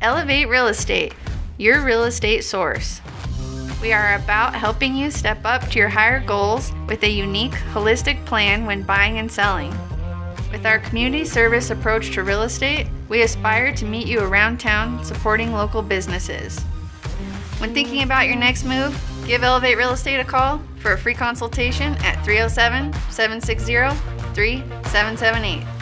Elevate Real Estate, your real estate source. We are about helping you step up to your higher goals with a unique, holistic plan when buying and selling. With our community service approach to real estate, we aspire to meet you around town supporting local businesses. When thinking about your next move, give Elevate Real Estate a call for a free consultation at 307 760 3778.